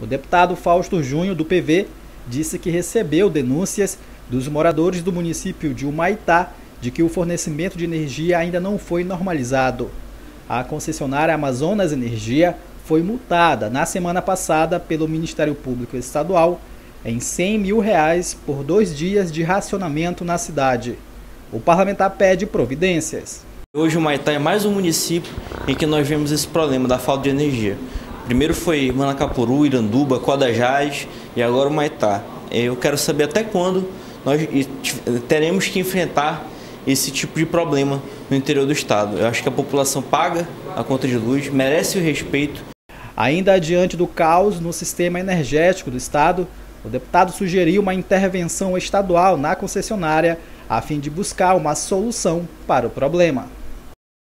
O deputado Fausto Júnior, do PV, disse que recebeu denúncias dos moradores do município de Humaitá de que o fornecimento de energia ainda não foi normalizado. A concessionária Amazonas Energia foi multada na semana passada pelo Ministério Público Estadual em 100 mil reais por dois dias de racionamento na cidade. O parlamentar pede providências. Hoje o Maitá é mais um município em que nós vemos esse problema da falta de energia. Primeiro foi Manacapuru, Iranduba, Codajás e agora o Maitá. Eu quero saber até quando nós teremos que enfrentar esse tipo de problema no interior do estado. Eu acho que a população paga a conta de luz, merece o respeito. Ainda diante do caos no sistema energético do estado, o deputado sugeriu uma intervenção estadual na concessionária a fim de buscar uma solução para o problema.